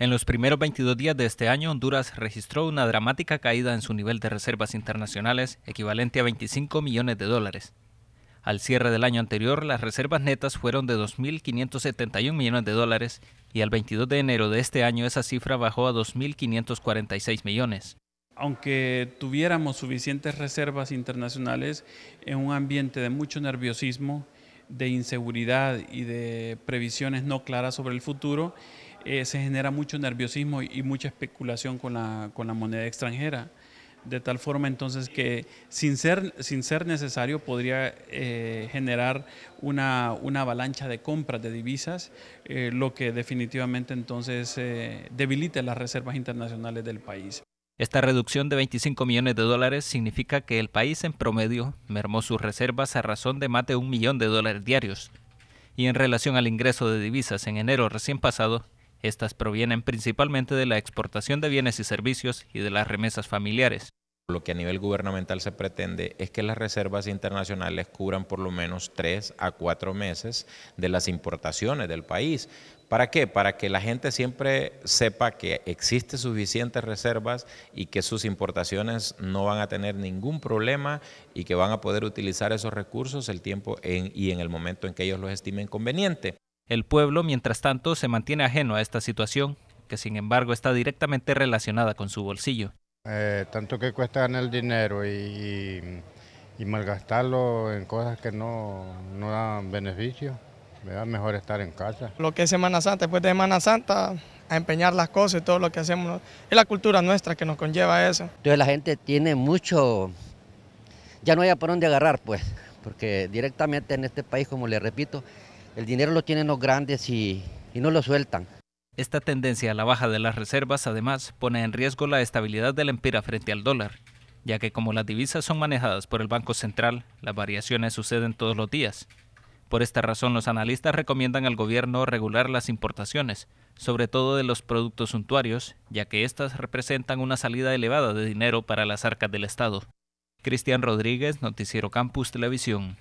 En los primeros 22 días de este año, Honduras registró una dramática caída en su nivel de reservas internacionales, equivalente a 25 millones de dólares. Al cierre del año anterior, las reservas netas fueron de 2.571 millones de dólares y al 22 de enero de este año esa cifra bajó a 2.546 millones. Aunque tuviéramos suficientes reservas internacionales en un ambiente de mucho nerviosismo, de inseguridad y de previsiones no claras sobre el futuro, eh, se genera mucho nerviosismo y mucha especulación con la, con la moneda extranjera. De tal forma entonces que sin ser, sin ser necesario podría eh, generar una, una, avalancha de compras de divisas, eh, lo que definitivamente entonces debilita las reservas internacionales del país. Esta reducción de 25 millones de dólares significa que el país en promedio mermó sus reservas a razón de más de un millón de dólares diarios. Y en relación al ingreso de divisas en enero recién pasado, estas provienen principalmente de la exportación de bienes y servicios y de las remesas familiares. Lo que a nivel gubernamental se pretende es que las reservas internacionales cubran por lo menos tres a cuatro meses de las importaciones del país. ¿Para qué? Para que la gente siempre sepa que existen suficientes reservas y que sus importaciones no van a tener ningún problema y que van a poder utilizar esos recursos el tiempo y en el momento en que ellos los estimen conveniente. El pueblo, mientras tanto, se mantiene ajeno a esta situación, que sin embargo está directamente relacionada con su bolsillo. Eh, tanto que cuesta ganar el dinero y, malgastarlo en cosas que no, dan beneficio, da mejor estar en casa. Lo que es Semana Santa, después de Semana Santa, a empeñar las cosas y todo lo que hacemos, es la cultura nuestra que nos conlleva eso. Entonces la gente tiene mucho, ya no hay por dónde agarrar pues, porque directamente en este país, como le repito, el dinero lo tienen los grandes y, no lo sueltan. Esta tendencia a la baja de las reservas además pone en riesgo la estabilidad del empira frente al dólar, ya que como las divisas son manejadas por el Banco Central, las variaciones suceden todos los días. Por esta razón, los analistas recomiendan al gobierno regular las importaciones, sobre todo de los productos suntuarios, ya que éstas representan una salida elevada de dinero para las arcas del Estado. Cristian Rodríguez, Noticiero Campus Televisión.